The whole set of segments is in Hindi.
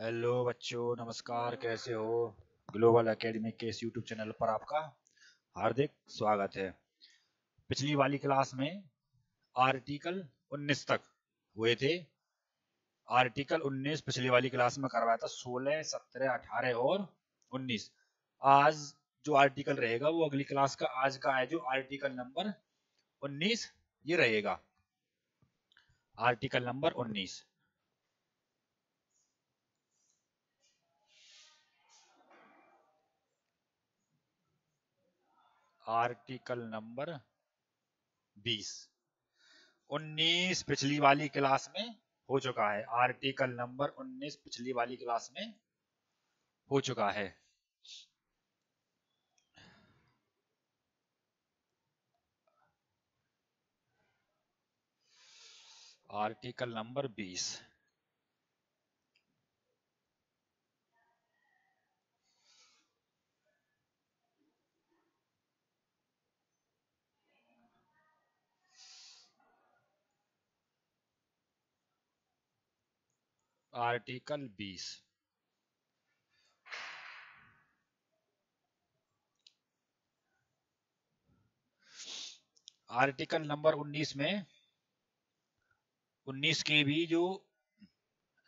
हेलो बच्चों नमस्कार कैसे हो? ग्लोबल एकेडमी के इस यूट्यूब चैनल पर आपका हार्दिक स्वागत है। पिछली वाली क्लास में आर्टिकल 19 तक हुए थे। आर्टिकल 19 पिछली वाली क्लास में करवाया था 16, 17, 18 और 19 आज जो आर्टिकल रहेगा वो अगली क्लास का आज का है जो आर्टिकल नंबर 19 ये रहेगा। आर्टिकल नंबर 19 आर्टिकल नंबर 20 19 पिछली वाली क्लास में हो चुका है। आर्टिकल नंबर 19 पिछली वाली क्लास में हो चुका है। Article number 20 article 20 article number 19 में 19 के भी जो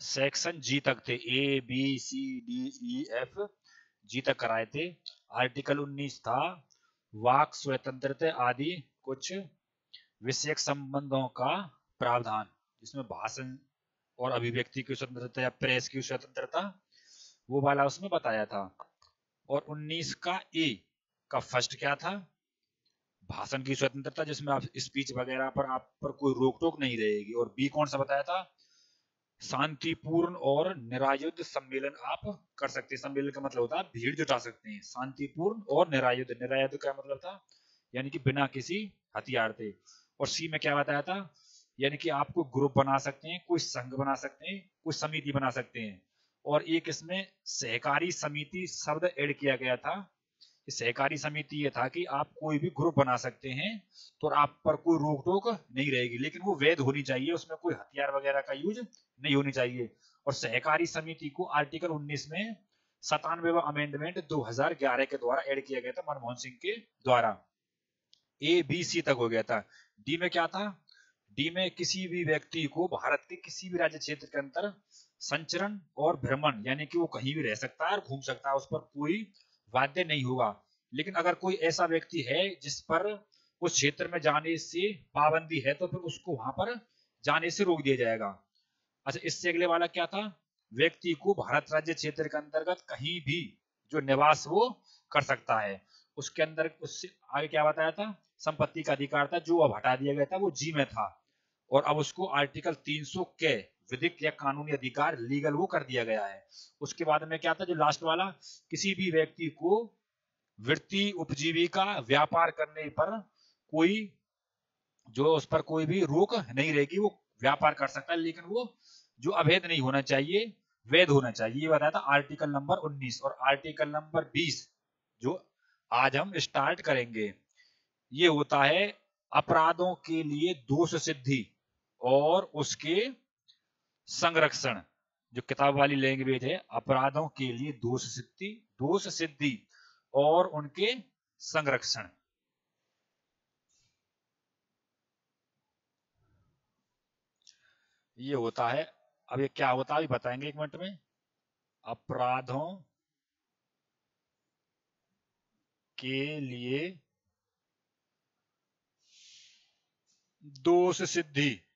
सेक्शन जी तक थे A B C D E F G तक कराए थे आर्टिकल 19 था, वाक, स्वतंत्रता आदि, कुछ विषयक संबंधों का प्रावधान, जिसमें भाषण और अभिव्यक्ति की स्वतंत्रता या प्रेस की स्वतंत्रता, वो वाला उसमें बताया था। और 19 का ए का फ़र्स्ट क्या था? भाषण की स्वतंत्रता, जिसमें आप स्पीच वगैरह पर, आप पर कोई रोक टोक नहीं रहेगी। और बी कौन सा बताया था? शांतिपूर्ण और निरायुद्ध सम्मेलन आप कर सकते हैं। सम्मेलन का मतलब होता है भीड़ जुटा सकते हैं। शांतिपूर्ण और निरायुद्ध। निरायुद्ध का मतलब था, यानी कि बिना किसी हथियार थे और सी में क्या बताया था? यानी कि आप कोई ग्रुप बना सकते हैं, कोई संघ बना सकते हैं, कोई समिति बना सकते हैं। और एक इसमें सहकारी समिति शब्द ऐड किया गया था सहकारी समिति ये था कि आप कोई भी ग्रुप बना सकते हैं तो आप पर कोई रोक टोक नहीं रहेगी। लेकिन वो वैध होनी चाहिए, उसमें कोई हथियार वगैरह का यूज़ नहीं होनी चाहिए। और सहकारी समिति को आर्टिकल 19 में सतानवे अमेंडमेंट 2011 के द्वारा ऐड किया गया था मनमोहन सिंह के द्वारा। ए बी सी तक हो गया था। डी में क्या था? डी में किसी भी व्यक्ति को भारत के किसी भी राज्य क्षेत्र के अंदर संचरण और भ्रमण, यानी कि वो कहीं भी रह सकता है और घूम सकता है, उस पर कोई वाद्य नहीं होगा। लेकिन अगर कोई ऐसा व्यक्ति है जिस पर उस क्षेत्र में जाने से पाबंदी है तो फिर उसको वहाँ पर जाने से रोक दिया जाएगा। अच्छा इससे अगले वाला क्या था? व्यक्ति को भारत राज्य क्षेत्र के अंतर्गत कहीं भी जो निवास वो कर सकता है। उसके अंदर उससे आगे क्या बताया था? संपत्ति का अधिकार था, जो अब हटा दिया गया था, वो जी में था। और अब उसको आर्टिकल 300 के विधिक या कानूनी अधिकार, लीगल वो कर दिया गया है। उसके बाद में क्या था, जो लास्ट वाला, किसी भी व्यक्ति को वृत्ति उपजीविका व्यापार करने पर कोई, जो उस पर कोई भी रोक नहीं रहेगी, वो व्यापार कर सकता है, लेकिन वो, जो अवैध नहीं होना चाहिए, वैध होना चाहिए। ये बताया था आर्टिकल नंबर 19 और आर्टिकल नंबर 20 जो आज हम स्टार्ट करेंगे। ये होता है अपराधों के लिए दोष सिद्धि। और उसके संरक्षण, जो किताब वाली लैंग्वेज है अपराधों के लिए दोष सिद्धि दोष सिद्धि और उनके संरक्षण। ये होता है, अब ये क्या होता है बताएँगे एक मिनट में। अपराधों के लिए दोष सिद्धि।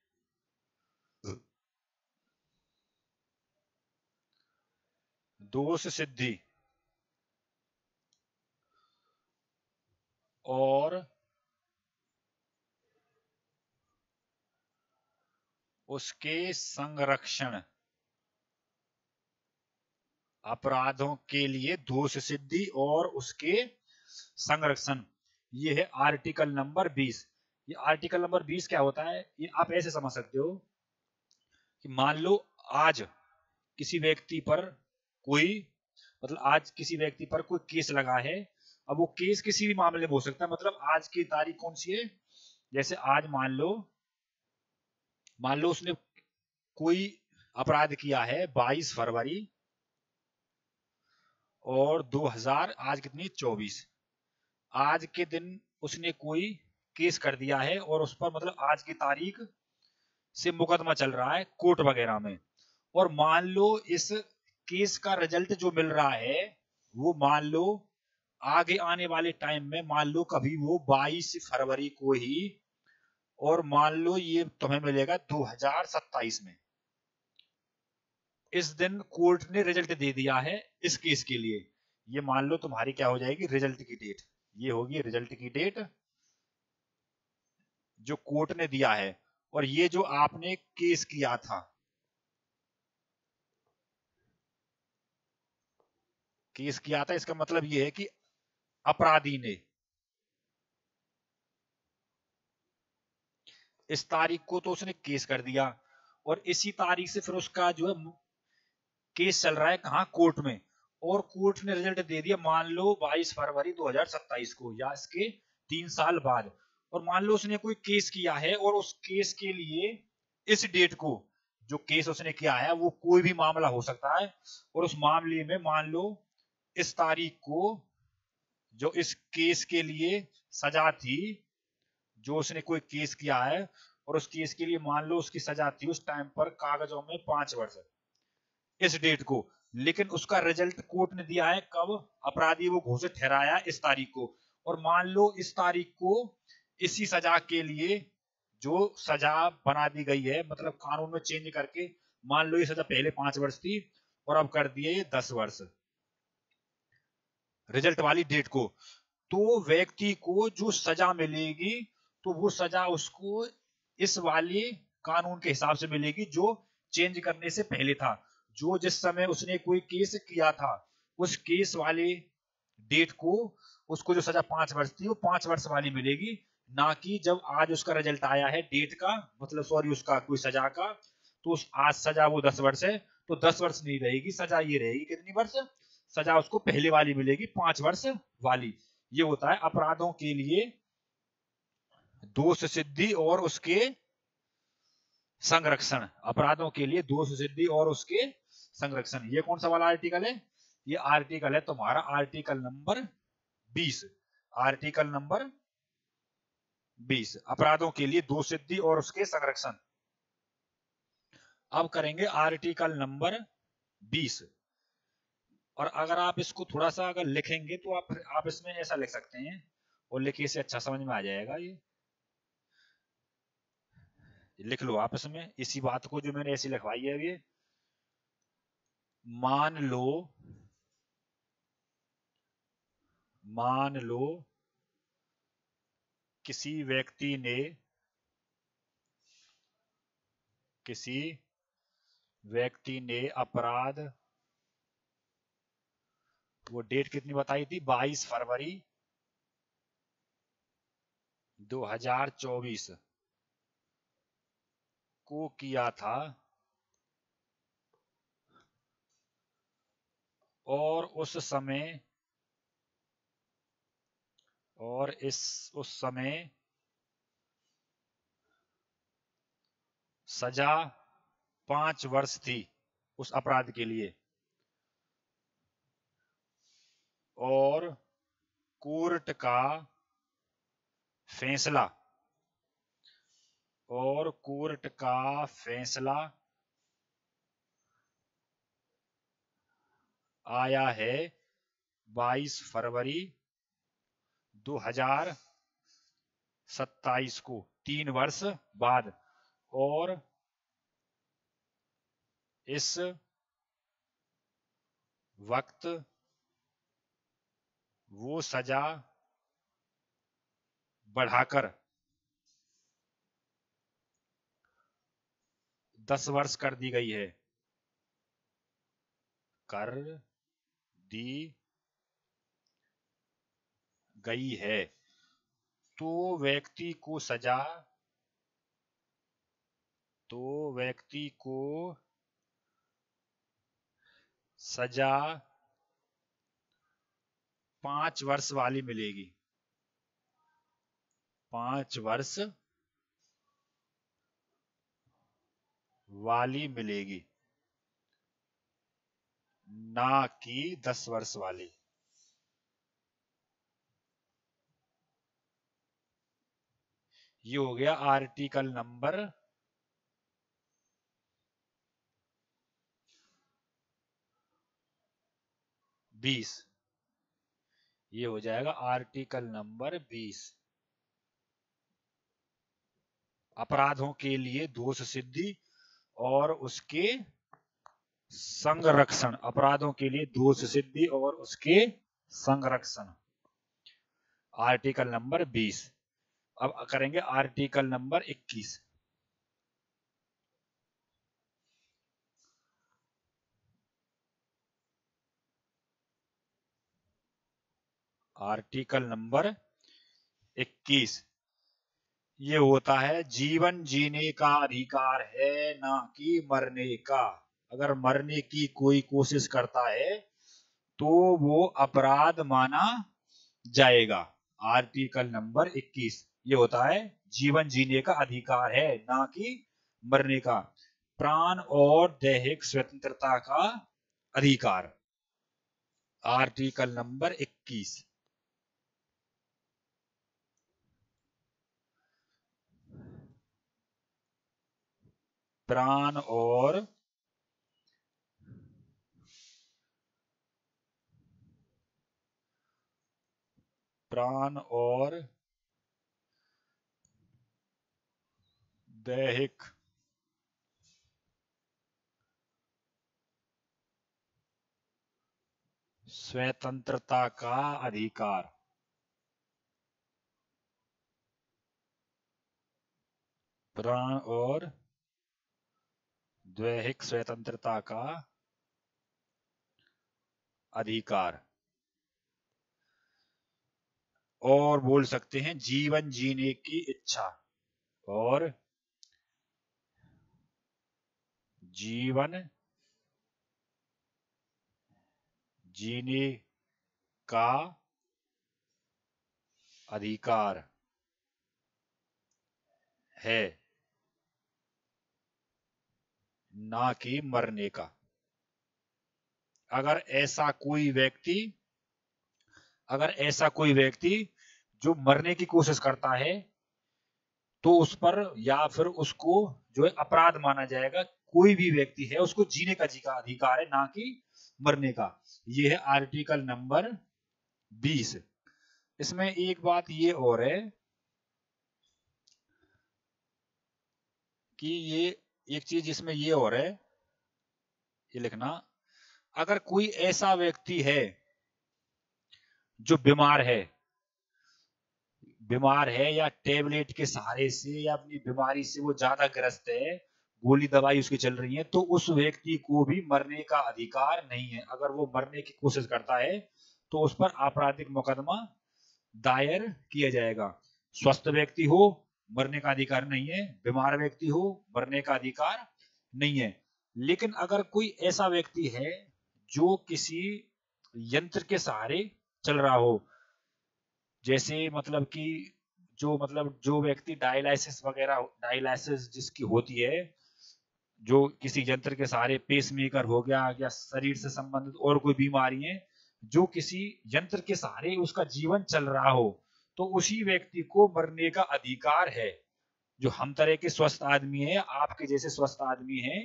दोष सिद्धि और उसके संरक्षण, अपराधों के लिए दोष सिद्धि और उसके संरक्षण। ये है आर्टिकल नंबर 20 ये आर्टिकल नंबर 20 क्या होता है? ये आप ऐसे समझ सकते हो कि मान लो आज किसी व्यक्ति पर कोई मतलब आज किसी व्यक्ति पर कोई केस लगा है, अब वो केस किसी भी मामले में हो सकता है मतलब आज की तारीख कौन सी है? जैसे आज मान लो मान लो उसने कोई अपराध किया है 22 फरवरी और 2000 आज कितनी? 24 आज के दिन उसने कोई केस कर दिया है और उस पर मतलब आज की तारीख से मुकदमा चल रहा है कोर्ट वगैरह में। और मान लो इस केस का रिज़ल्ट जो मिल रहा है, वो मान लो आगे आने वाले टाइम में, मान लो कभी वो 22 फरवरी को ही, और मान लो ये तुम्हें मिलेगा 2027 में। इस दिन कोर्ट ने रिज़ल्ट दे दिया है इस केस के लिए। ये मान लो तुम्हारी क्या हो जाएगी? रिज़ल्ट की डेट ये होगी रिज़ल्ट की डेट जो कोर्ट ने दिया है। और ये जो आपने केस किया था केस किया था इसका मतलब ये है कि अपराधी ने इस तारीख को तो उसने केस कर दिया और इसी तारीख से फिर उसका जो है केस चल रहा है कहा? कोर्ट में। और कोर्ट ने रिज़ल्ट दे दिया, मान लो 22 फरवरी 2027 को, या इसके तीन साल बाद। और मान लो उसने कोई केस किया है और उस केस के लिए इस डेट को जो केस उसने किया है, वो कोई भी मामला हो सकता है। और उस मामले में मान लो इस तारीख को जो इस केस के लिए सजा थी, जो उसने कोई केस किया है, और उस केस के लिए मान लो उसकी सजा थी उस टाइम पर कागजों में पाँच वर्ष। इस डेट को। लेकिन उसका रिज़ल्ट कोर्ट ने दिया है कब? अपराधी वो घोषित ठहराया इस तारीख को। और मान लो इस तारीख को इसी सजा के लिए जो सजा बना दी गई है मतलब कानून में चेंज करके, मान लो ये सजा पहले पाँच वर्ष थी, और अब कर दिए दस वर्ष। रिज़ल्ट वाली डेट को तो व्यक्ति को जो सजा मिलेगी तो वो सजा उसको इस वाले कानून के हिसाब से मिलेगी जो चेंज करने से पहले था, जो जिस समय उसने कोई केस किया था, उस केस वाले डेट को, उसको जो सजा पाँच वर्ष थी, वो पाँच वर्ष वाली मिलेगी, ना कि जब आज उसका रिज़ल्ट आया है डेट का मतलब सॉरी उसका कोई सजा का तो उस आज सजा वो दस वर्ष है तो दस वर्ष नहीं रहेगी, सजा ये रहेगी कितनी वर्ष? सजा उसको पहले वाली मिलेगी, पाँच वर्ष वाली। ये होता है अपराधों के लिए दोष सिद्धि और उसके संरक्षण। अपराधों के लिए दोष सिद्धि और उसके संरक्षण। ये कौन सा वाला आर्टिकल है? ये आर्टिकल है तुम्हारा आर्टिकल नंबर 20 आर्टिकल नंबर 20 अपराधों के लिए दोष सिद्धि और उसके संरक्षण। अब करेंगे आर्टिकल नंबर 20 और अगर आप इसको थोड़ा सा अगर लिखेंगे तो आप आप इसमें ऐसा लिख सकते हैं। और लिखे से अच्छा समझ में आ जाएगा ये। लिख लो आप इसमें। इसी बात को जो मैंने ऐसी लिखवाई है ये। मान लो मान लो किसी व्यक्ति ने किसी व्यक्ति ने अपराध वो डेट कितनी बताई थी? 22 फरवरी 2024 को किया था। और उस समय, और इस, उस समय सजा पाँच वर्ष थी उस अपराध के लिए। और कोर्ट का फैसला, और कोर्ट का फैसला आया है 22 फरवरी 2027 को, तीन वर्ष बाद। और इस वक्त वो सजा बढ़ाकर दस वर्ष कर दी गई है। कर दी गई है। तो व्यक्ति को सजा तो व्यक्ति को सजा पाँच वर्ष वाली मिलेगी। पाँच वर्ष वाली मिलेगी। ना कि दस वर्ष वाली। ये हो गया आर्टिकल नंबर बीस। ये हो जाएगा आर्टिकल नंबर बीस। अपराधों के लिए दोष सिद्धि और उसके संरक्षण। अपराधों के लिए दोष सिद्धि और उसके संरक्षण। आर्टिकल नंबर बीस। अब करेंगे आर्टिकल नंबर इक्कीस। आर्टिकल नंबर 21 ये होता है, जीवन जीने का अधिकार है, ना कि मरने का। अगर मरने की कोई कोशिश करता है तो वो अपराध माना जाएगा। आर्टिकल नंबर 21 ये होता है, जीवन जीने का अधिकार है, ना कि मरने का। प्राण और दैहिक स्वतंत्रता का अधिकार। आर्टिकल नंबर 21 प्राण और प्राण और दैहिक स्वतंत्रता का अधिकार। प्राण और द्वैहिक स्वतंत्रता का अधिकार। और बोल सकते हैं जीवन जीने की इच्छा। और जीवन जीने का अधिकार है। ना कि मरने का। अगर ऐसा कोई व्यक्ति, अगर ऐसा कोई व्यक्ति जो मरने की कोशिश करता है तो उस पर या फिर उसको जो है अपराध माना जाएगा, कोई भी व्यक्ति है, उसको जीने का जी का अधिकार है, ना कि मरने का। यह है आर्टिकल नंबर 20 इसमें एक बात ये और है कि ये एक चीज़ इसमें ये और है, ये लिखना, अगर कोई ऐसा व्यक्ति है जो बीमार है बीमार है या टेबलेट के सहारे से या अपनी बीमारी से वो ज़्यादा ग्रस्त है, गोली दवाई उसकी चल रही है तो उस व्यक्ति को भी मरने का अधिकार नहीं है। अगर वो मरने की कोशिश करता है तो उस पर आपराधिक मुकदमा दायर किया जाएगा। स्वस्थ व्यक्ति हो मरने का अधिकार नहीं है, बीमार व्यक्ति हो, मरने का अधिकार नहीं है। लेकिन अगर कोई ऐसा व्यक्ति है जो किसी यंत्र के सहारे चल रहा हो, जैसे मतलब कि जो मतलब जो व्यक्ति डायलाइसिस वगैरह डायलाइसिस जिसकी होती है, जो किसी यंत्र के सहारे पेस मेकर हो गया या शरीर से संबंधित और कोई बीमारी है, जो किसी यंत्र के सहारे उसका जीवन चल रहा हो तो उसी व्यक्ति को मरने का अधिकार है। जो हम तरह के स्वस्थ आदमी है, आपके जैसे स्वस्थ आदमी है,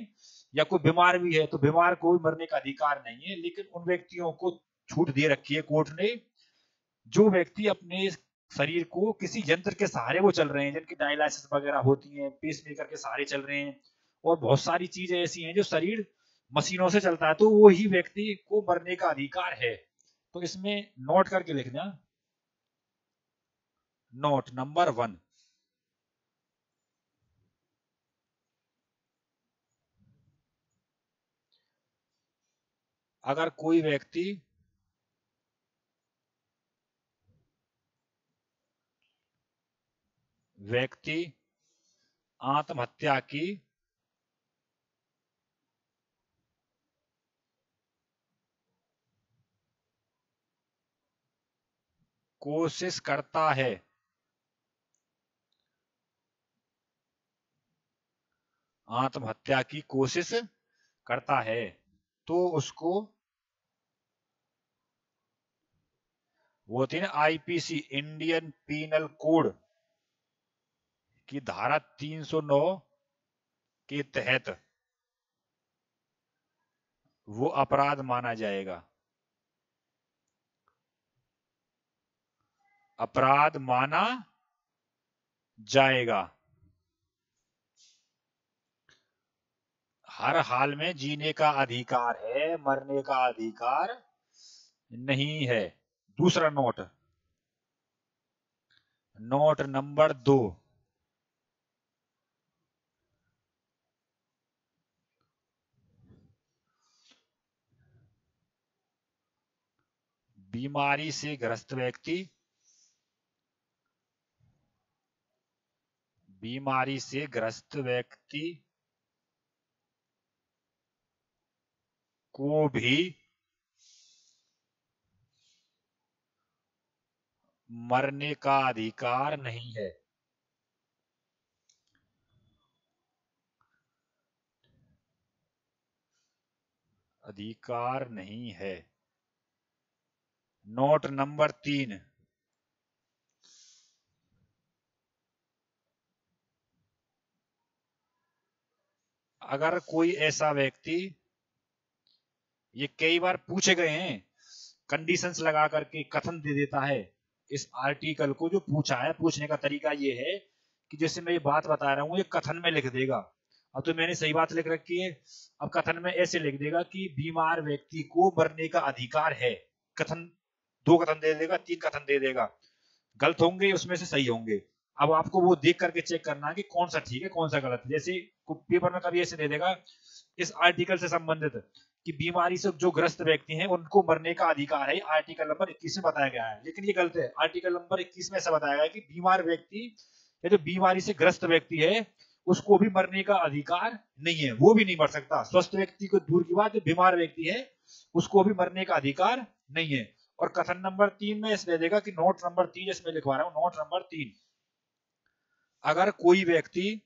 या कोई बीमार भी है तो बीमार को भी मरने का अधिकार नहीं है, लेकिन उन व्यक्तियों को छूट दे रखी है कोर्ट ने। जो व्यक्ति अपने शरीर को किसी यंत्र के सहारे वो चल रहे हैं, जिनकी डायलिसिस वगैरह होती है पेस मेकर के सहारे चल रहे हैं, और बहुत सारी चीज़ें ऐसी हैं जो शरीर मशीनों से चलता है तो वो ही व्यक्ति को मरने का अधिकार है। तो इसमें नोट करके लिखना नोट नंबर वन अगर कोई व्यक्ति व्यक्ति आत्महत्या की कोशिश करता है आत्महत्या की कोशिश करता है तो उसको वो थी ना आईपीसी इंडियन पीनल कोड की धारा 309 के तहत वो अपराध माना जाएगा। अपराध माना जाएगा। हर हाल में जीने का अधिकार है, मरने का अधिकार नहीं है। दूसरा नोट। नोट नंबर दो। बीमारी से ग्रस्त व्यक्ति, बीमारी से ग्रस्त व्यक्ति को भी मरने का अधिकार नहीं है। अधिकार नहीं है। नोट नंबर तीन। अगर कोई ऐसा व्यक्ति ये कई बार पूछे गए हैं। कंडीशंस लगा करके कथन दे देता है इस आर्टिकल को, जो पूछा है, पूछने का तरीका ये है कि जैसे मैं ये बात बता रहा हूँ, ये कथन में लिख देगा। अब तो मैंने सही बात लिख रखी है। अब कथन में ऐसे लिख देगा कि बीमार व्यक्ति को मरने का अधिकार है। कथन, दो कथन दे देगा, तीन कथन दे देगा। गलत होंगे, उसमें से सही होंगे। अब आपको वो देख करके चेक करना है कि कौन सा ठीक है, कौन सा गलत है। जैसे पेपर में कभी ऐसे दे देगा, इस आर्टिकल से संबंधित कि बीमारी से जो ग्रस्त व्यक्ति हैं, उनको मरने का अधिकार है आर्टिकल नंबर 21 में बताया गया है। लेकिन ये गलत है। आर्टिकल नंबर 21 में ऐसा बताया गया है कि बीमार व्यक्ति, या जो बीमारी से ग्रस्त व्यक्ति है, उसको भी मरने का अधिकार नहीं है, वो भी नहीं मर सकता। स्वस्थ व्यक्ति को दूर की बात, जो बीमार व्यक्ति है, उसको भी मरने का अधिकार नहीं है। और कथन नंबर तीन में इसमें देगा कि नोट नंबर तीन इसमें लिखवा रहा हूँ नोट नंबर तीन। अगर कोई व्यक्ति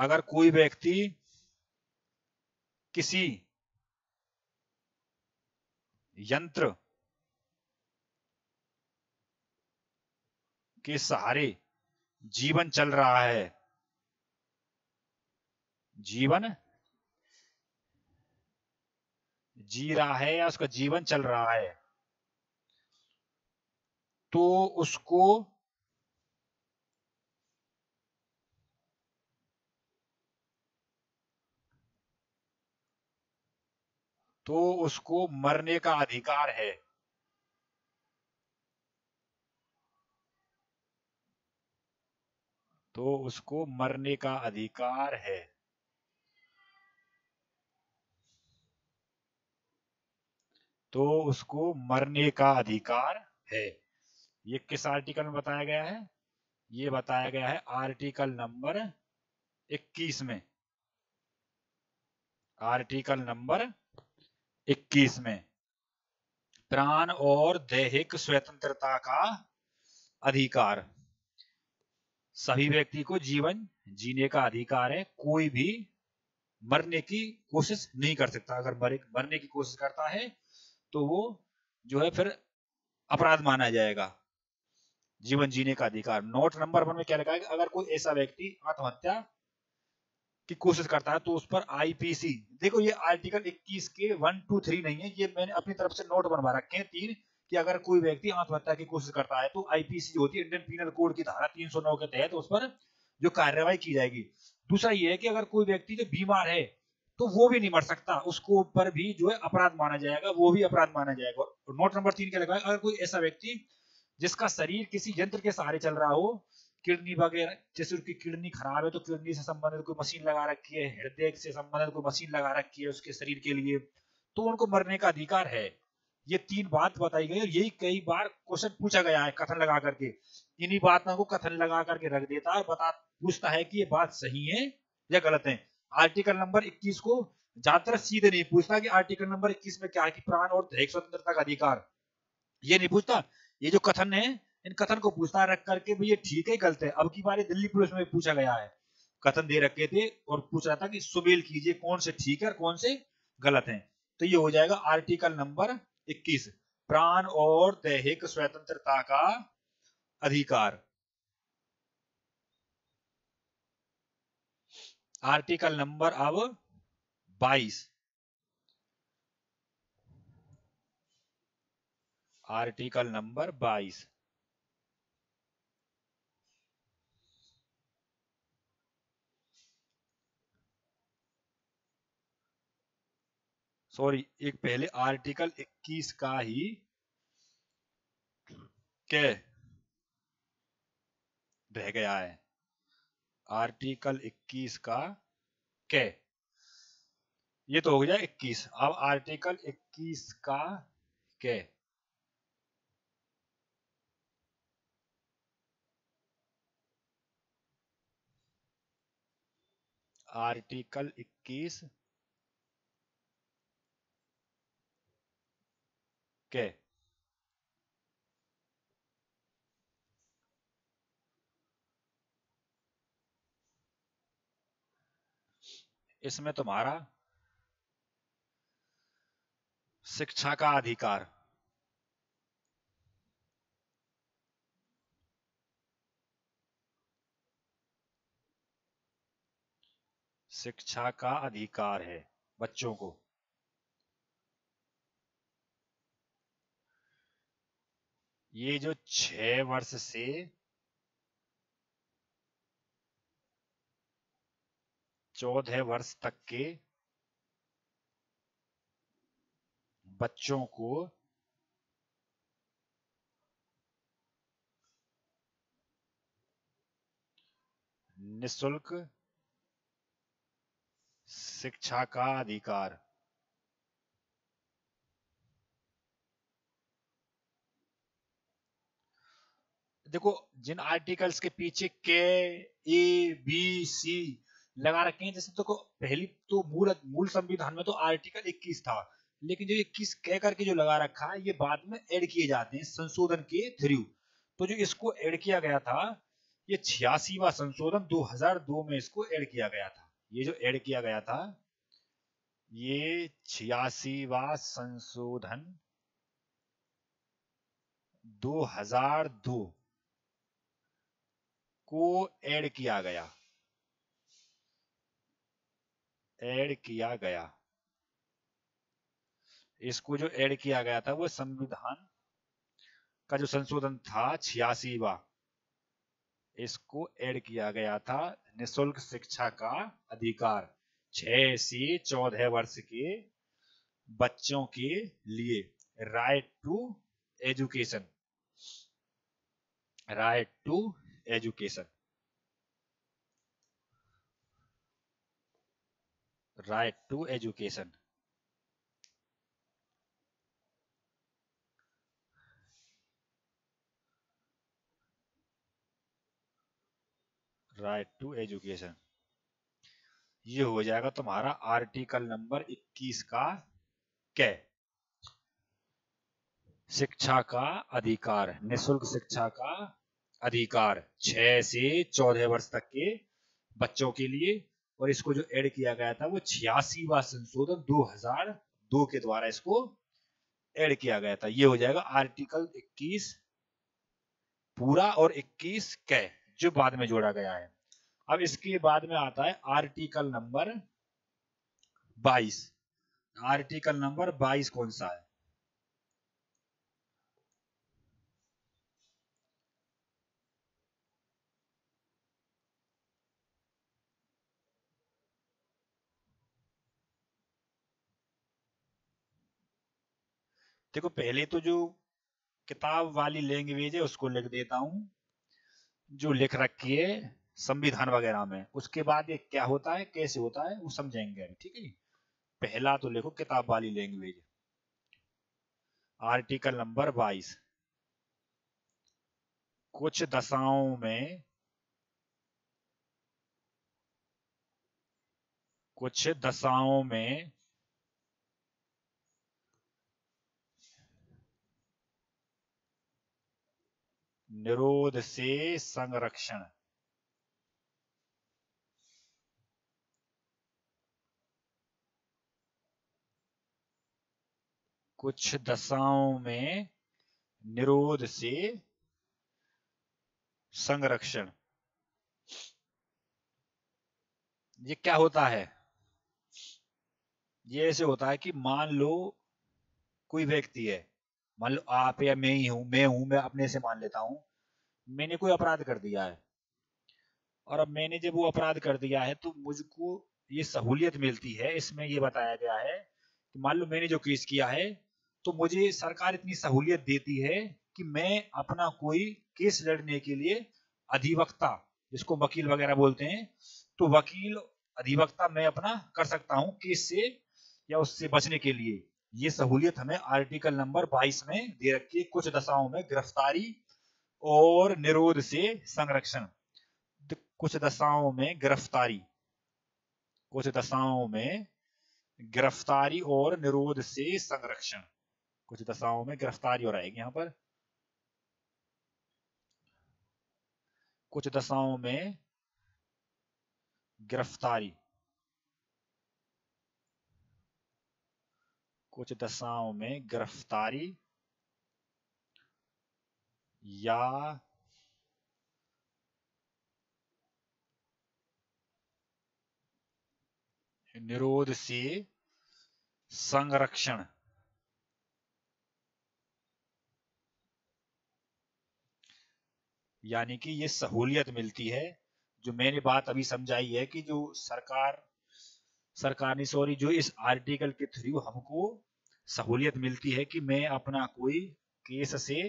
अगर कोई व्यक्ति किसी यंत्र के सहारे जीवन चल रहा है, जीवन जी रहा है या उसका जीवन चल रहा है तो उसको तो उसको मरने का अधिकार है। तो उसको मरने का अधिकार है। तो उसको मरने का अधिकार है। ये किस आर्टिकल में बताया गया है? ये बताया गया है आर्टिकल नंबर 21 में। आर्टिकल नंबर 21 में। प्राण और दैहिक स्वतंत्रता का अधिकार। सभी व्यक्ति को जीवन जीने का अधिकार है, कोई भी मरने की कोशिश नहीं कर सकता। अगर मरने की कोशिश करता है तो वो जो है फिर अपराध माना जाएगा। जीवन जीने का अधिकार। नोट नंबर वन में क्या है? अगर कोई ऐसा व्यक्ति आत्महत्या की कोशिश करता है तो उस पर आईपीसी देखो, ये आर्टिकल 21 के वन, टू, थ्री नहीं है, ये मैंने अपनी तरफ़ से नोट बनवा रखे हैं तीन, कि अगर कोई व्यक्ति आत्महत्या की कोशिश करता है तो आईपीसी होती है इंडियन पीनल कोड की धारा 309 के तहत उस पर जो कार्यवाही की जाएगी। दूसरा ये है कि अगर कोई व्यक्ति जो बीमार है तो वो भी नहीं मर सकता, उसको ऊपर भी जो है अपराध माना जाएगा, वो भी अपराध माना जाएगा। नोट नंबर तीन क्या लगा अगर कोई ऐसा व्यक्ति जिसका शरीर किसी यंत्र के सहारे चल रहा हो किडनी वगैरह, जैसे उसकी किडनी खराब है तो किडनी से संबंधित कोई मशीन लगा रखी है, हृदय से संबंधित कोई मशीन लगा रखी है उसके शरीर के लिए तो उनको मरने का अधिकार है। ये तीन बात बताई गई और यही कई बार क्वेश्चन पूछा गया है कथन लगा करके। इन्हीं बातों को कथन लगा करके रख देता है बता, पूछता है कि ये बात सही है या गलत है। आर्टिकल नंबर 21 को ज़्यादातर सीधे नहीं पूछता कि आर्टिकल नंबर 21 में क्या है कि प्राण और दैहिक स्वतंत्रता का अधिकार। ये नहीं पूछता। ये जो कथन है इन कथन को पूछता रख करके भाई ये ठीक है, गलत है। अब की बार दिल्ली पुलिस में पूछा गया है। कथन दे रखे थे और पूछ रहा था कि सुबेल कीजिए, कौन से ठीक है और कौन से गलत है। तो ये हो जाएगा आर्टिकल नंबर 21 प्राण और दैहिक स्वतंत्रता का अधिकार। आर्टिकल नंबर अब 22 आर्टिकल नंबर 22 सॉरी, एक पहले आर्टिकल 21 का ही के रह गया है। आर्टिकल 21 का के। ये तो हो गया 21 अब आर्टिकल 21 का के। आर्टिकल 21 के इसमें तुम्हारा शिक्षा का अधिकार शिक्षा का अधिकार है बच्चों को ये जो छह वर्ष से चौदह वर्ष तक के बच्चों को निशुल्क शिक्षा का अधिकार देखो, जिन आर्टिकल्स के पीछे के ए बी सी लगा रखे हैं, जैसे तो पहली तो मूल मूल संविधान में तो आर्टिकल 21 था, लेकिन जो 21 कह करके जो लगा रखा है, ये बाद में ऐड किए जाते हैं संशोधन के थ्रू तो जो इसको ऐड किया गया था, ये छियासीवा संशोधन 2002 में इसको ऐड किया गया था। ये जो ऐड किया गया था, ये छियासीवा संशोधन 2002 को ऐड किया गया। ऐड किया गया। इसको जो ऐड किया गया था वो संविधान का जो संशोधन था छियासीवा, इसको ऐड किया गया था निशुल्क शिक्षा का अधिकार छह से चौदह वर्ष के बच्चों के लिए। Right to education right to education right to education right to education ये हो जाएगा तुम्हारा आर्टिकल नंबर 21 का कै शिक्षा का अधिकार, निशुल्क शिक्षा का अधिकार छह से चौदह वर्ष तक के बच्चों के लिए, और इसको जो ऐड किया गया था वो छियासीवा संशोधन 2002 के द्वारा इसको ऐड किया गया था। ये हो जाएगा आर्टिकल 21 पूरा और 21 कै, जो बाद में जोड़ा गया है। अब इसके बाद में आता है आर्टिकल नंबर 22 आर्टिकल नंबर 22 कौन सा है? देखो, पहले तो जो किताब वाली लैंग्वेज है, उसको लिख देता हूँ, जो लिख रखी है, संविधान वगैरह में। उसके बाद ये क्या होता है, कैसे होता है, वो समझेंगे ठीक है पहला तो लिखो, किताब वाली लैंग्वेज आर्टिकल नंबर 22 कुछ दशाओं में, कुछ दशाओं में निरोध से संरक्षण। कुछ दशाओं में निरोध से संरक्षण। ये क्या होता है? ये ऐसे होता है कि मान लो कोई व्यक्ति है, मान लो आप या मैं ही हूँ, मैं हूँ, मैं अपने से मान लेता हूँ। मैंने कोई अपराध कर दिया है। और अब मैंने जब वो अपराध कर दिया है तो मुझको ये सहूलियत मिलती है। इसमें ये बताया गया है कि मान लो मैंने जो केस किया है तो मुझे सरकार इतनी सहूलियत देती है कि मैं अपना कोई केस लड़ने के लिए अधिवक्ता, जिसको वकील वगैरह बोलते हैं तो वकील, अधिवक्ता मैं अपना कर सकता हूँ केस से या उससे बचने के लिए। ये सहूलियत हमें आर्टिकल नंबर 22 में दे रखी है। कुछ दशाओं में गिरफ्तारी और निरोध से संरक्षण। कुछ दशाओं में गिरफ्तारी। कुछ दशाओं में गिरफ्तारी और निरोध से संरक्षण। कुछ दशाओं में गिरफ्तारी हो रहेगी यहाँ पर। कुछ दशाओं में गिरफ्तारी। कुछ दशाओं में गिरफ्तारी। या निरोध से संरक्षण यानी कि ये सहूलियत मिलती है, जो मैंने बात अभी समझाई है कि जो सरकार सरकार ने सॉरी जो इस आर्टिकल के थ्रू हमको सहूलियत मिलती है कि मैं अपना कोई केस से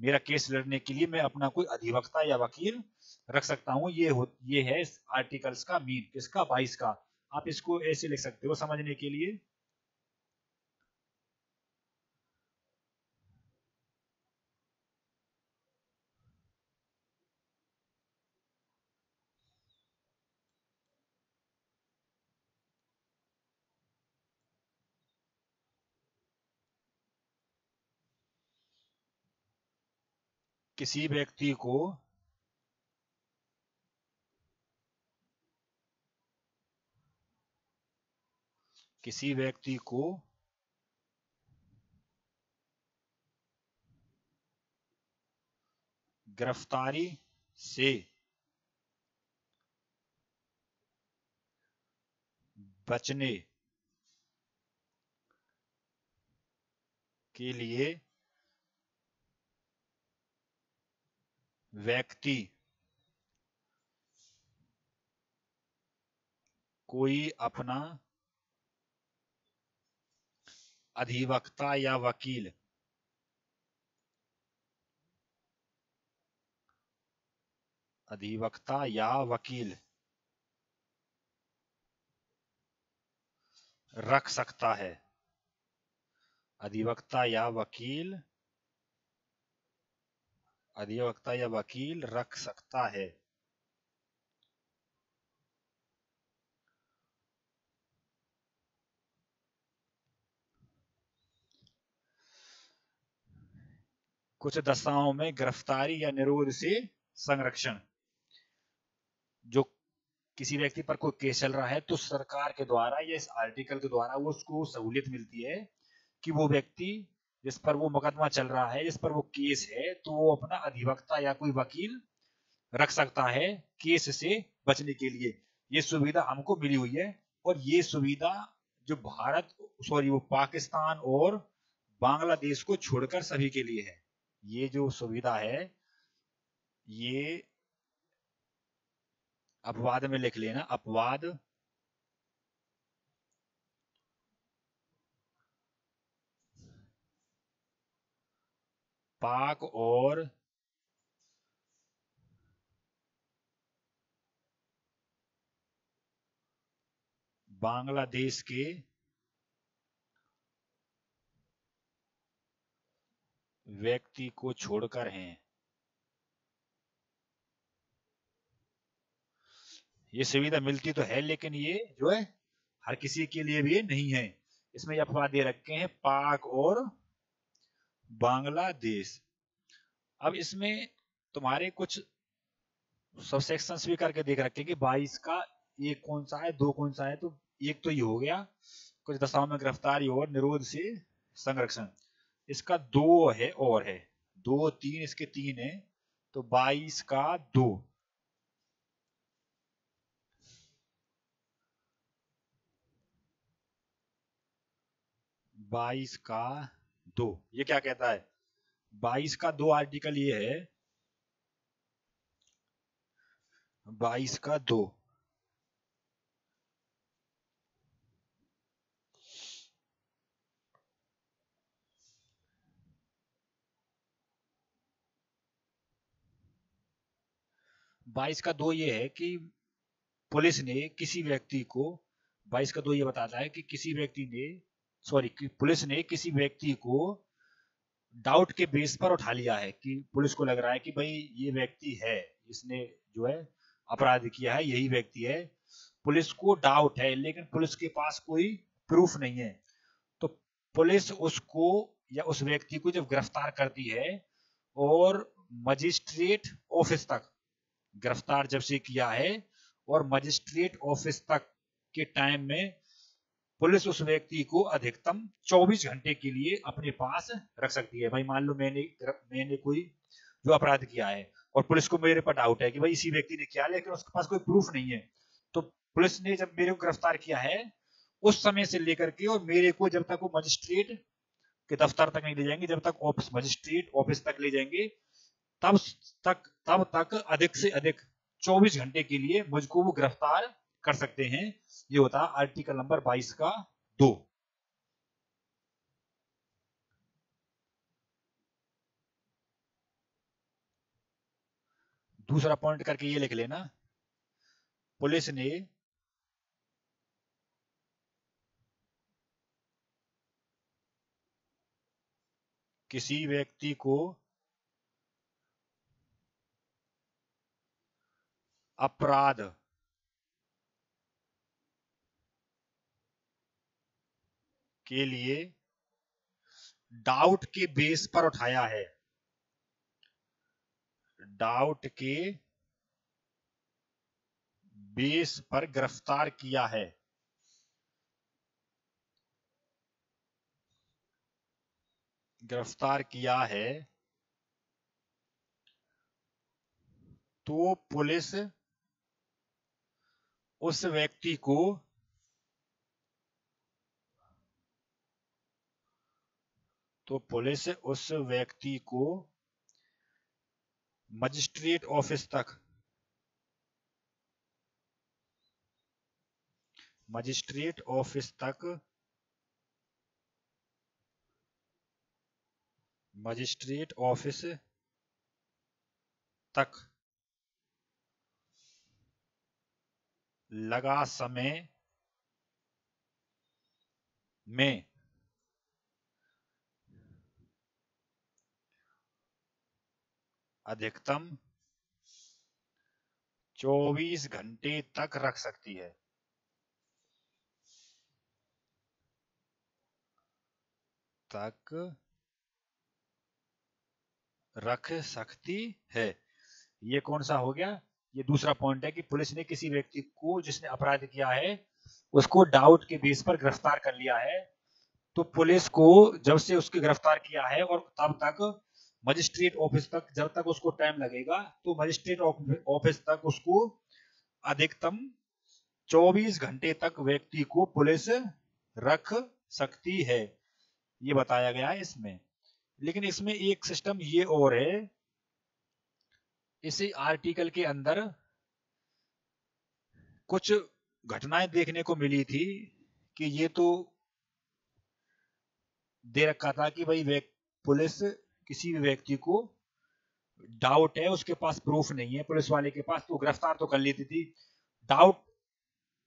मेरा केस लड़ने के लिए मैं अपना कोई अधिवक्ता या वकील रख सकता हूँ। ये हो, ये है आर्टिकल्स का मीन किसका बाईस का। आप इसको ऐसे लिख सकते हो समझने के लिए। किसी व्यक्ति को किसी व्यक्ति को गिरफ्तारी से बचने के लिए व्यक्ति कोई अपना अधिवक्ता या वकील अधिवक्ता या वकील रख सकता है। अधिवक्ता या वकील अधिवक्ता या वकील रख सकता है। कुछ दशाओं में गिरफ्तारी या निरोध से संरक्षण। जो किसी व्यक्ति पर कोई केस चल रहा है तो सरकार के द्वारा या इस आर्टिकल के द्वारा उसको सहूलियत मिलती है कि वो व्यक्ति जिस पर वो मुकदमा चल रहा है, जिस पर वो केस है तो वो अपना अधिवक्ता या कोई वकील रख सकता है केस से बचने के लिए। ये सुविधा हमको मिली हुई है और ये सुविधा जो भारत सॉरी वो पाकिस्तान और बांग्लादेश को छोड़कर सभी के लिए है। ये जो सुविधा है, ये अपवाद में लिख लेना, अपवाद पाक और बांग्लादेश के व्यक्ति को छोड़कर हैं। ये सुविधा मिलती तो है, लेकिन ये जो है, हर किसी के लिए भी नहीं है। इसमें अफवाह दे रखे हैं, पाक और बांग्लादेश। अब इसमें तुम्हारे कुछ सब सेक्शन भी करके देख रखे कि बाईस का एक कौन सा है, दो कौन सा है तो एक तो ये हो गया, कुछ दशाओं में गिरफ्तारी और निरोध से संरक्षण। इसका दो है, और है। दो, तीन, इसके तीन है तो बाईस का दो। बाईस का दो। ये क्या कहता है? बाईस का दो आर्टिकल ये है। बाईस का दो। बाईस का दो ये है कि पुलिस ने किसी व्यक्ति को, बाईस का दो ये बताता है कि किसी व्यक्ति ने सॉरी, कि पुलिस ने किसी व्यक्ति को डाउट के बेस पर उठा लिया है, कि पुलिस को लग रहा है कि भाई ये व्यक्ति है, इसने जो है अपराध किया है, यही व्यक्ति है। पुलिस को डाउट है, लेकिन पुलिस के पास कोई प्रूफ नहीं है। तो पुलिस उसको या उस व्यक्ति को जब गिरफ़्तार करती है, और मजिस्ट्रेट ऑफ़िस तक गिरफ़्तार जब से किया है, और मजिस्ट्रेट ऑफ़िस तक के टाइम में पुलिस उस व्यक्ति को अधिकतम 24 घंटे के लिए अपने पास रख सकती है। भाई, मान लो मैंने मैंने कोई जो अपराध किया है और पुलिस को मेरे पर डाउट है कि भाई इसी व्यक्ति ने किया लेकिन उसके पास कोई प्रूफ नहीं है। तो पुलिस ने जब मेरे को गिरफ़्तार किया है, उस समय से लेकर के और मेरे को जब तक वो मजिस्ट्रेट के दफ्तर तक नहीं ले जाएँगे, जब तक ऑफ़िस मजिस्ट्रेट ऑफ़िस तक ले जाएँगे, तब तक तब तक अधिक से अधिक 24 घंटे के लिए मुझको वो गिरफ़्तार कर सकते हैं। ये होता है आर्टिकल नंबर 22 का दो। दूसरा पॉइंट करके ये लिख लेना। पुलिस ने किसी व्यक्ति को अपराध के लिए डाउट के बेस पर उठाया है। डाउट के बेस पर गिरफ़्तार किया है। गिरफ़्तार किया है तो पुलिस उस व्यक्ति को तो पुलिस उस व्यक्ति को मजिस्ट्रेट ऑफ़िस तक, मजिस्ट्रेट ऑफ़िस तक, मजिस्ट्रेट ऑफ़िस तक लगा समय में अधिकतम 24 घंटे तक रख सकती है। तक रख सकती है। ये कौन सा हो गया? ये दूसरा पॉइंट है कि पुलिस ने किसी व्यक्ति को, जिसने अपराध किया है, उसको डाउट के बेस पर गिरफ़्तार कर लिया है। तो पुलिस को जब से उसके गिरफ़्तार किया है और तब तक मजिस्ट्रेट ऑफ़िस तक जब तक उसको टाइम लगेगा तो मजिस्ट्रेट ऑफ़िस तक उसको अधिकतम 24 घंटे तक व्यक्ति को पुलिस रख सकती है। ये बताया गया है इसमें। लेकिन इसमें एक सिस्टम ये और है। इसी आर्टिकल के अंदर कुछ घटनाएँ देखने को मिली थी कि ये तो दे रखा था कि भाई पुलिस किसी भी व्यक्ति को डाउट है, उसके पास प्रूफ नहीं है। पुलिस वाले के पास तो गिरफ़्तार तो कर लेती थी। डाउट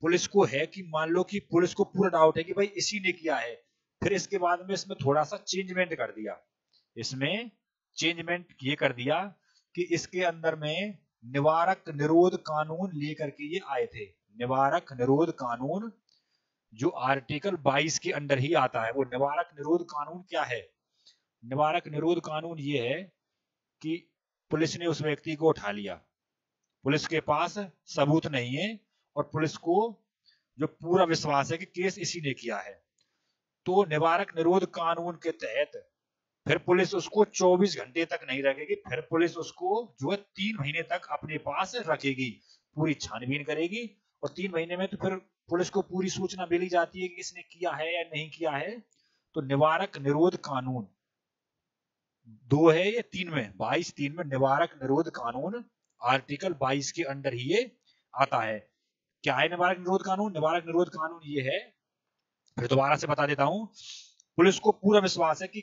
पुलिस को है कि मान लो कि पुलिस को पूरा डाउट है कि भाई इसी ने किया है। फिर इसके बाद में इसमें थोड़ा सा चेंजमेंट कर दिया। इसमें चेंजमेंट ये कर दिया कि इसके अंदर में निवारक निरोध कानून लेकर के ये आए थे। निवारक निरोध कानून जो आर्टिकल 22 के अंदर ही आता है, वो निवारक निरोध कानून क्या है? निवारक निरोध कानून ये है कि पुलिस ने उस व्यक्ति को उठा लिया। पुलिस के पास सबूत नहीं है और पुलिस को जो पूरा विश्वास है कि केस इसी ने किया है। तो निवारक निरोध कानून के तहत फिर पुलिस उसको 24 घंटे तक नहीं रखेगी, फिर पुलिस उसको जो है तीन महीने तक अपने पास रखेगी, पूरी छानबीन करेगी और तीन महीने में तो फिर पुलिस को पूरी सूचना मिली जाती है कि इसने किया है या नहीं किया है। तो निवारक निरोध कानून दो है ये तीन में? बाईस, तीन में निवारक निरोध कानून, आर्टिकल बाईस के अंडर ही ये आता है। क्या है निवारक निरोध कानून? निवारक निरोध कानून ये है फिर दोबारा से बता देता हूँ, पुलिस को पूरा विश्वास है कि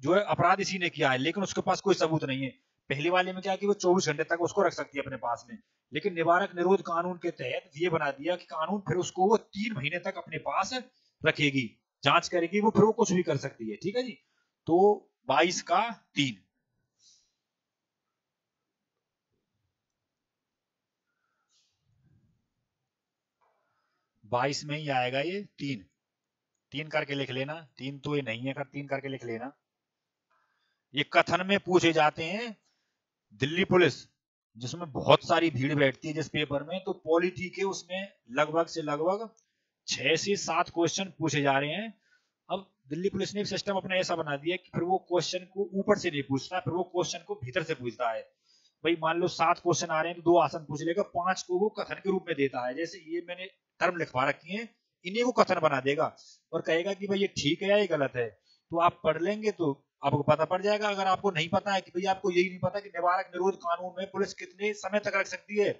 जो है अपराध इसी ने किया है, लेकिन उसके पास कोई सबूत नहीं है। पहले वाले में क्या कि वो 24 घंटे तक उसको रख सकती है अपने पास में, लेकिन निवारक निरोध कानून के तहत ये बना दिया कि कानून फिर उसको वो तीन महीने तक अपने पास रखेगी, जाँच करेगी, वो फिर वो कुछ भी कर सकती है, ठीक है जी? तो 22 का तीन। बाईस में ही आएगा ये तीन। तीन करके लिख लेना। तीन तो ये नहीं है कर तीन करके लिख लेना। ये कथन में पूछे जाते हैं, दिल्ली पुलिस, जिसमें बहुत सारी भीड़ बैठती है जिस पेपर में तो पॉलिटी के उसमें लगभग से लगभग छह से सात क्वेश्चन पूछे जा रहे हैं। अब दिल्ली पुलिस ने सिस्टम अपना ऐसा बना दिया कि फिर वो क्वेश्चन को ऊपर से नहीं पूछता, फिर वो क्वेश्चन को भीतर से पूछता है। भाई मान लो सात क्वेश्चन आ रहे हैं तो दो आसन पूछ लेगा, पाँच को वो कथन के रूप में देता है। जैसे ये मैंने टर्म लिखवा रखी है, इन्हीं को कथन बना देगा और कहेगा कि भाई ये ठीक है या ये गलत है। तो आप पढ़ लेंगे तो आपको पता पड़ जाएगा, अगर आपको नहीं पता है कि भाई आपको यही नहीं पता कि निवारक निरोध कानून में पुलिस कितने समय तक रख सकती है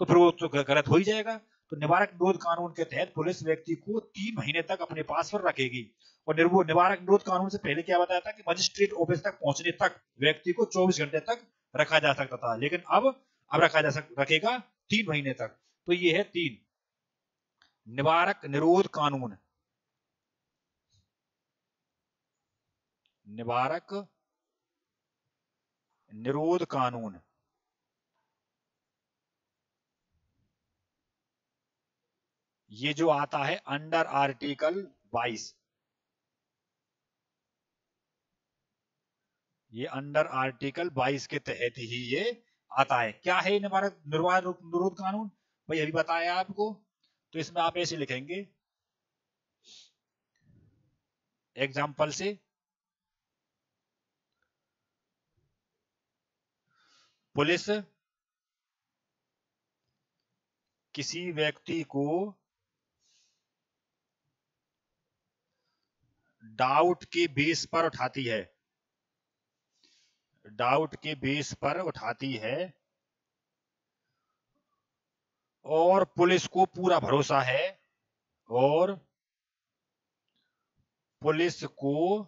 तो फिर वो तो गलत हो ही जाएगा। तो निवारक निरोध कानून के तहत पुलिस व्यक्ति को तीन महीने तक अपने पास पर रखेगी। और निर्वो निवारक निरोध कानून से पहले क्या बताया था कि मजिस्ट्रेट ऑफ़िस तक पहुँचने तक व्यक्ति को 24 घंटे तक रखा जा सकता था। लेकिन अब अब रखा जा सक, रखेगा तीन महीने तक। तो ये है तीन। निवारक निरोध कानून। निवारक निरोध कानून। ये जो आता है अंडर आर्टिकल 22 ये अंडर आर्टिकल 22 के तहत ही ये आता है। क्या है निवारक निरोध कानून? भाई अभी बताया आपको। तो इसमें आप ऐसे लिखेंगे। एग्ज़ाम्पल से। पुलिस किसी व्यक्ति को डाउट के बेस पर उठाती है। डाउट के बेस पर उठाती है। और पुलिस को पूरा भरोसा है। और पुलिस को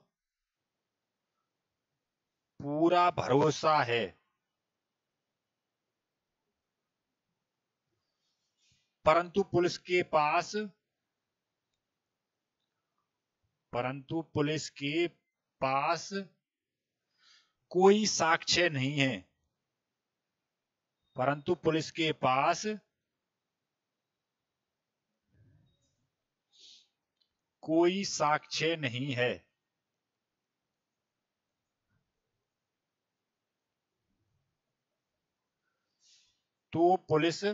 पूरा भरोसा है। परंतु पुलिस के पास परंतु पुलिस के पास कोई साक्ष्य नहीं है। परंतु पुलिस के पास कोई साक्ष्य नहीं है। तो पुलिस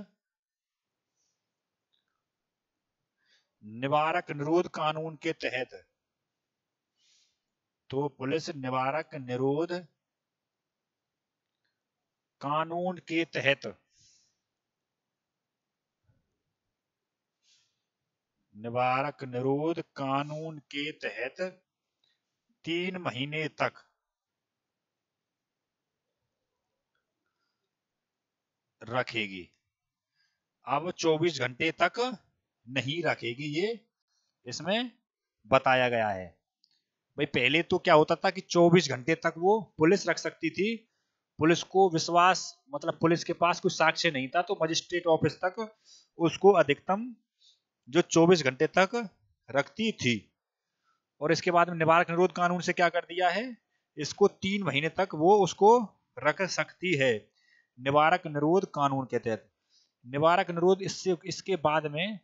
निवारक निरोध कानून के तहत तो पुलिस निवारक निरोध कानून के तहत निवारक निरोध कानून के तहत तीन महीने तक रखेगी। अब 24 घंटे तक नहीं रखेगी ये, इसमें बताया गया है। भाई, पहले तो क्या होता था कि 24 घंटे तक वो पुलिस रख सकती थी। पुलिस को विश्वास मतलब पुलिस के पास कोई साक्ष्य नहीं था तो मजिस्ट्रेट ऑफ़िस तक उसको अधिकतम जो 24 घंटे तक रखती थी। और इसके बाद में निवारक निरोध कानून से क्या कर दिया है? इसको तीन महीने तक वो उसको रख सकती है। निवारक निरोध कानून के तहत। निवारक निरोध इससे, इसके बाद में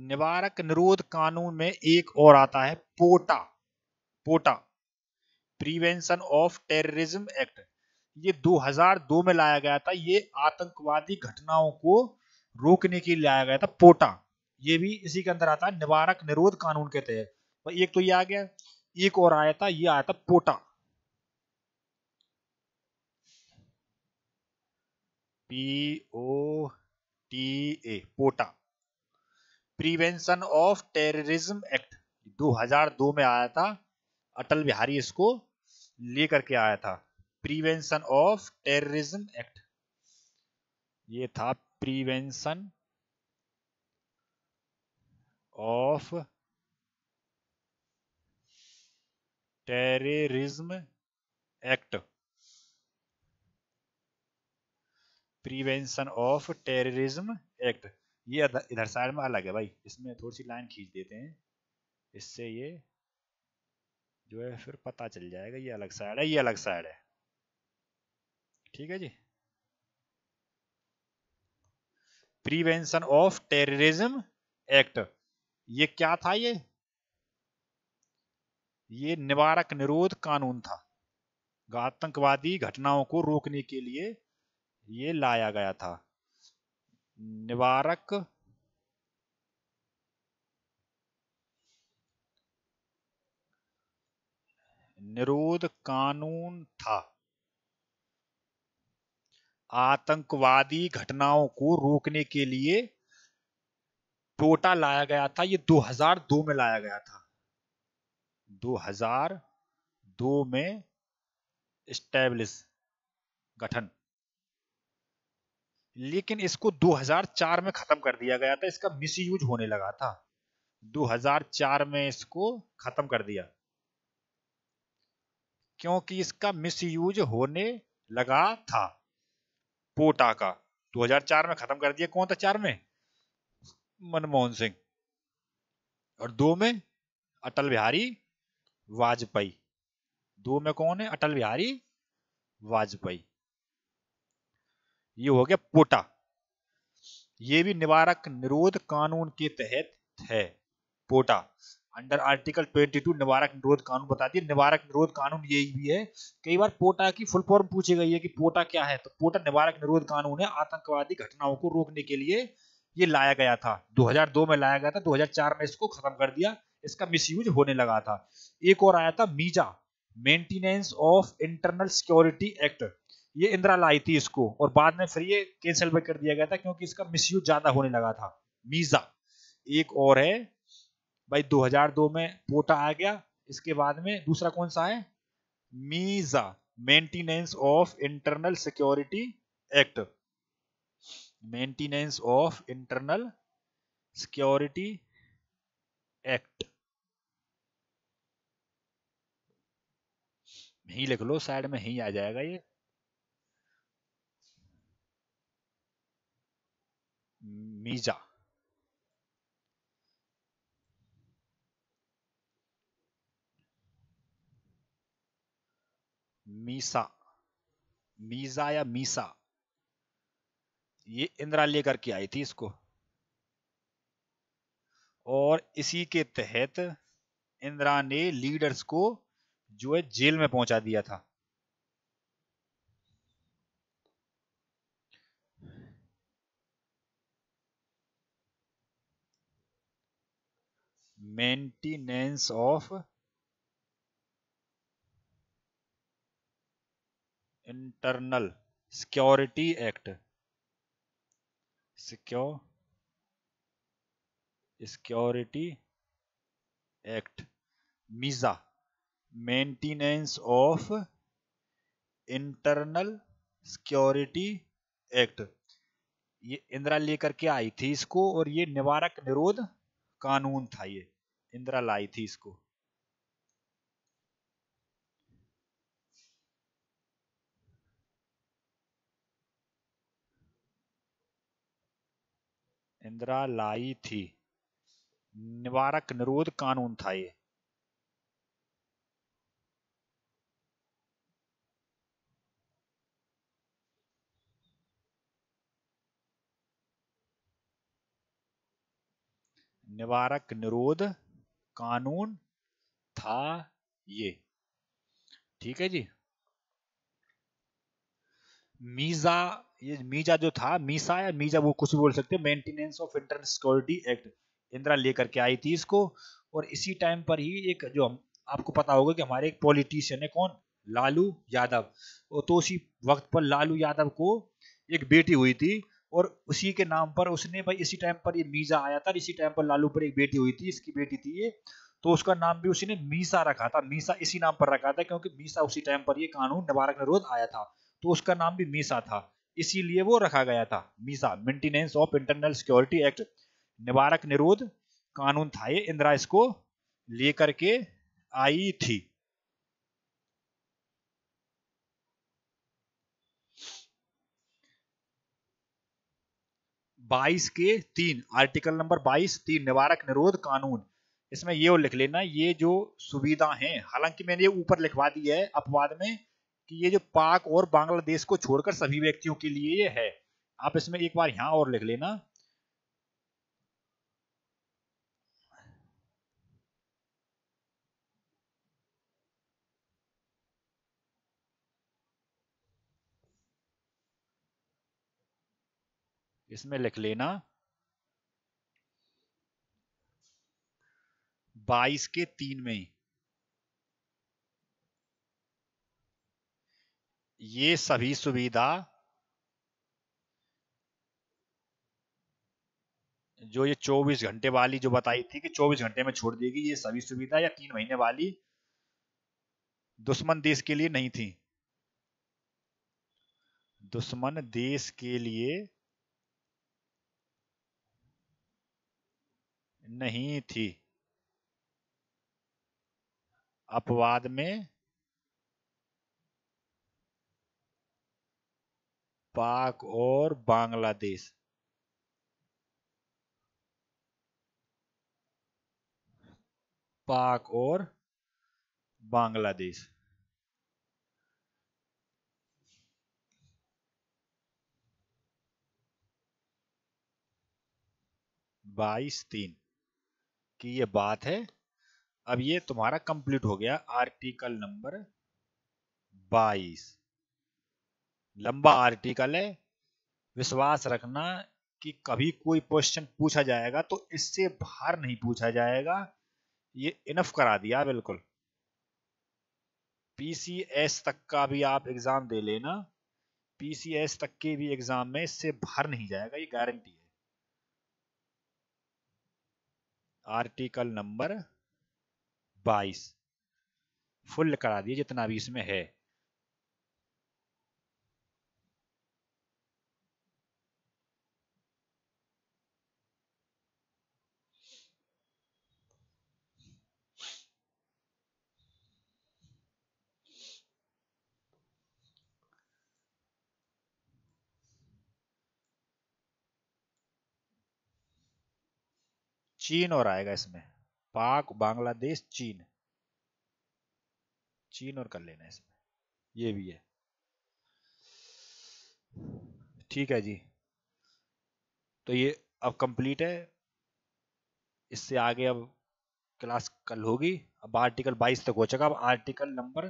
निवारक निरोध कानून में एक और आता है, POTA. POTA. Prevention of terrorism act. ये 2002 में लाया गया था, ये आतंकवादी घटनाओं को रोकने के लिए लाया गया था, पोटा। ये भी इसी के अंदर आता है, निवारक निरोध कानून के तहत। एक तो ये आ गया, एक और आया था, ये आया था, POTA. P O T A, POTA. Prevention of terrorism act 2002 में आया था, अटल बिहारी इसको लेकर के आया था। Prevention of terrorism act. ये था prevention of terrorism act. Prevention of terrorism act. ये इधर साइड में अलग है भाई। इसमें थोड़ी सी लाइन खींच देते हैं। इससे ये जो है फिर पता चल जाएगा, ये अलग साइड है, ये अलग साइड है। ठीक है जी? Prevention of terrorism act. ये क्या था ये? ये निवारक निरोध कानून था। आतंकवादी घटनाओं को रोकने के लिए ये लाया गया था। निवारक। निरोध कानून था। आतंकवादी घटनाओं को रोकने के लिए टोटा लाया गया था, ये 2002 में लाया गया था। 2002 में स्टैब्लिश गठन। लेकिन इसको 2004 में खत्म कर दिया गया था, इसका मिसयूज होने लगा था। 2004 में इसको खत्म कर दिया। क्योंकि इसका मिसयूज होने लगा था। पोटा का 2004 में खत्म कर दिया, कौन था चार में? मनमोहन सिंह। और दो में अटल बिहारी वाजपेयी। दो में कौन है? अटल बिहारी वाजपेयी। ये हो गया पोटा। ये भी निवारक निरोध कानून के तहत है, पोटा। अंडर आर्टिकल 22 निवारक निरोध कानून बता है। निवारक निरोध कानून यही भी है, कई बार पोटा की फुल फॉर्म पूछी गई है कि पोटा क्या है? तो पोटा निवारक निरोध कानून है, आतंकवादी घटनाओं को रोकने के लिए ये लाया गया था। 2002 में लाया गया था 2004 में इसको खत्म कर दिया, इसका मिसयूज होने लगा था। एक और आया था MISA maintenance of internal security act ये इंदिरा लाई थी इसको, और बाद में फिर ये कैंसिल कर दिया गया था क्योंकि इसका मिसयूज ज़्यादा होने लगा था। मीजा, एक और है, भाई 2002 में पोटा आ गया, इसके बाद में दूसरा कौन सा है? MISA maintenance of internal security act maintenance of internal security act ही लिख लो साइड में ही आ जाएगा ये। मीजा मीसा मीजा या मीसा ये इंदिरा लेकर के आई थी इसको। और इसी के तहत इंदिरा ने लीडर्स को जो है जेल में पहुँचा दिया था। Maintenance of internal security act secure security act MISA maintenance of internal security act ये इंदिरा लेकर के आई थी इसको और ये निवारक निरोध कानून था ये। इंदिरा लाई थी इसको। इंदिरा लाई थी। निवारक निरोध कानून था ये। निवारक निरोध कानून था ये। ठीक है जी? मीजा, ये मीजा जो था, मीसा या मीजा वो कुछ बोल सकते maintenance of internal security act Indira लेकर के आई थी इसको, और इसी टाइम पर ही एक जो हम, आपको पता होगा कि हमारे एक पॉलिटिशियन है कौन? लालू यादव। तो उसी वक्त पर लालू यादव को एक बेटी हुई थी और उसी के नाम पर उसने भाई इसी टाइम पर ये मीजा आया था इसी टाइम पर लालू पर एक बेटी हुई थी, इसकी बेटी थी ये। तो उसका नाम भी उसी ने मीसा रखा था मीसा इसी नाम पर रखा था क्योंकि मीसा उसी टाइम पर ये कानून निवारक निरोध आया था। तो उसका नाम भी मीसा था, इसीलिए वो रखा गया था MISA maintenance of internal security act निवारक निरोध कानून था ये, इंदिरा इसको लेकर के आई थी। बाईस के तीन आर्टिकल नंबर बाईस, तीन, निवारक निरोध कानून। इसमें ये और लिख लेना, ये जो सुविधा है, हालाँकि मैंने ये ऊपर लिखवा दी है अपवाद में कि ये जो पाक और बांग्लादेश को छोड़कर सभी व्यक्तियों के लिए ये है। आप इसमें एक बार यहाँ और लिख लेना। इसमें लिख लेना। बाईस के तीन में ये सभी सुविधा जो ये 24 घंटे वाली जो बताई थी कि 24 घंटे में छोड़ देगी, ये सभी सुविधा या तीन महीने वाली दुश्मन देश के लिए नहीं थी। दुश्मन देश के लिए नहीं थी। अपवाद में पाक और बांग्लादेश। पाक और बांग्लादेश। बाईस तीन। की ये बात है। अब ये तुम्हारा कंप्लीट हो गया आर्टिकल नंबर 22 लंबा आर्टिकल है। विश्वास रखना कि कभी कोई क्वेश्चन पूछा जाएगा तो इससे बाहर नहीं पूछा जाएगा। ये इनफ करा दिया बिल्कुल। पीसीएस तक का भी आप एग्ज़ाम दे लेना। पीसीएस तक के भी एग्ज़ाम में इससे बाहर नहीं जाएगा, ये गारंटी है। आर्टिकल नंबर 22 फुल करा दिए जितना भी इसमें है। चीन और आएगा इसमें। पाक, बांग्लादेश, चीन। चीन और कर लेना इसमें। ये भी है। ठीक है जी। तो ये अब कंप्लीट है। इससे आगे अब क्लास कल होगी। अब आर्टिकल 22 तक हो चुका। अब आर्टिकल नंबर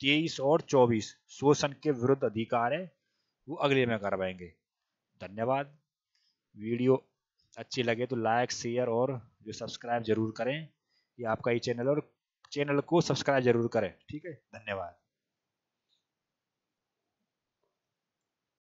23 और 24 शोषण के विरुद्ध अधिकार है, वो अगले में करवाएँगे। धन्यवाद। वीडियो अच्छी लगे तो लाइक, शेयर और जो सब्सक्राइब ज़रूर करें। ये आपका ये चैनल और चैनल को सब्सक्राइब ज़रूर करें। ठीक है? धन्यवाद।